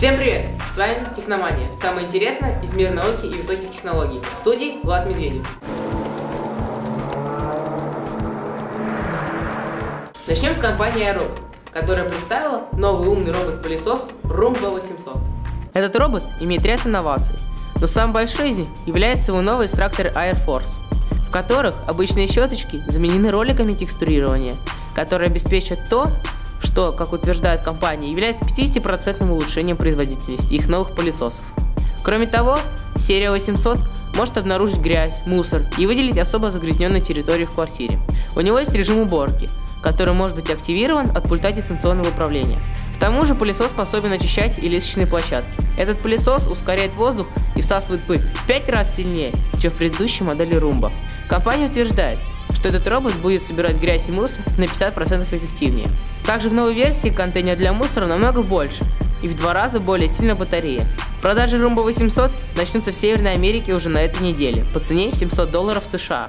Всем привет! С вами Техномания. Самое интересное из мира науки и высоких технологий. В студии Влад Медведев. Начнем с компании iRobot, которая представила новый умный робот-пылесос Roomba 800. Этот робот имеет ряд инноваций, но самый большой из них является его новый экстрактор Air Force, в которых обычные щеточки заменены роликами текстурирования, которые обеспечат то, что, как утверждает компания, является 50% улучшением производительности их новых пылесосов. Кроме того, серия 800 может обнаружить грязь, мусор и выделить особо загрязненную территорию в квартире. У него есть режим уборки, который может быть активирован от пульта дистанционного управления. К тому же пылесос способен очищать и лестничные площадки. Этот пылесос ускоряет воздух и всасывает пыль в 5 раз сильнее, чем в предыдущей модели Roomba. Компания утверждает, что этот робот будет собирать грязь и мусор на 50% эффективнее. Также в новой версии контейнер для мусора намного больше и в два раза более сильная батарея. Продажи Roomba 800 начнутся в Северной Америке уже на этой неделе по цене 700 долларов США.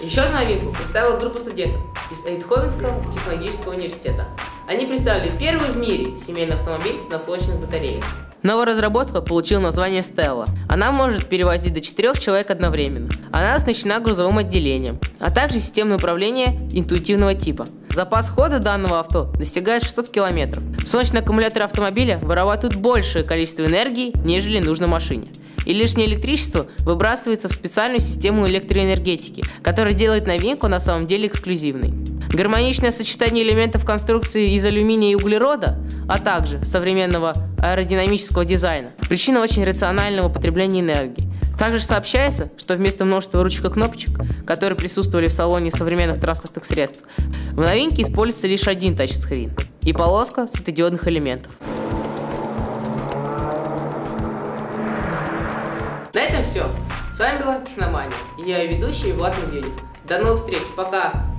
Еще одну новинку представила группа студентов из Эйдховенского технологического университета. Они представили первый в мире семейный автомобиль на солнечных батареях. Новая разработка получила название Stella. Она может перевозить до 4 человек одновременно. Она оснащена грузовым отделением, а также системой управления интуитивного типа. Запас хода данного авто достигает 600 км. Солнечные аккумуляторы автомобиля вырабатывают большее количество энергии, нежели нужно машине и лишнее электричество выбрасывается в специальную систему электроэнергетики, которая делает новинку на самом деле эксклюзивной. Гармоничное сочетание элементов конструкции из алюминия и углерода, а также современного аэродинамического дизайна – причина очень рационального потребления энергии. Также сообщается, что вместо множества ручек и кнопочек, которые присутствовали в салоне современных транспортных средств, в новинке используется лишь один тачскрин и полоска светодиодных элементов. На этом все. С вами была Техномания. Я ведущий Влад Медведев. До новых встреч. Пока.